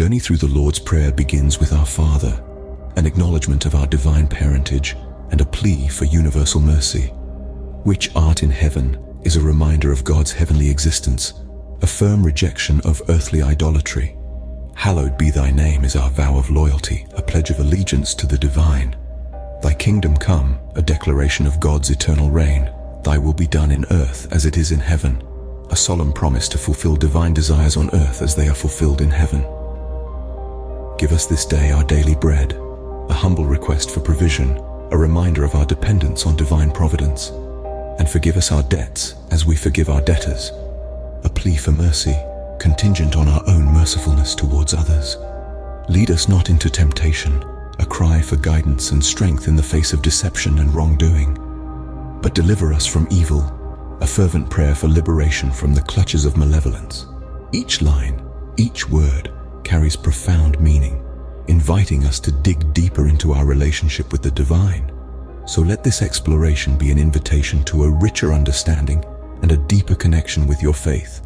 journey through the Lord's Prayer begins with our Father, an acknowledgement of our divine parentage and a plea for universal mercy. Which art in heaven is a reminder of God's heavenly existence, a firm rejection of earthly idolatry. Hallowed be thy name is our vow of loyalty, a pledge of allegiance to the divine. Thy kingdom come, a declaration of God's eternal reign. Thy will be done in earth as it is in heaven, a solemn promise to fulfill divine desires on earth as they are fulfilled in heaven. Give us this day our daily bread, a humble request for provision, a reminder of our dependence on divine providence, and forgive us our debts as we forgive our debtors, a plea for mercy, contingent on our own mercifulness towards others. Lead us not into temptation, a cry for guidance and strength in the face of deception and wrongdoing, but deliver us from evil, a fervent prayer for liberation from the clutches of malevolence. Each line, each word carries profound meaning, inviting us to dig deeper into our relationship with the divine. So let this exploration be an invitation to a richer understanding and a deeper connection with your faith.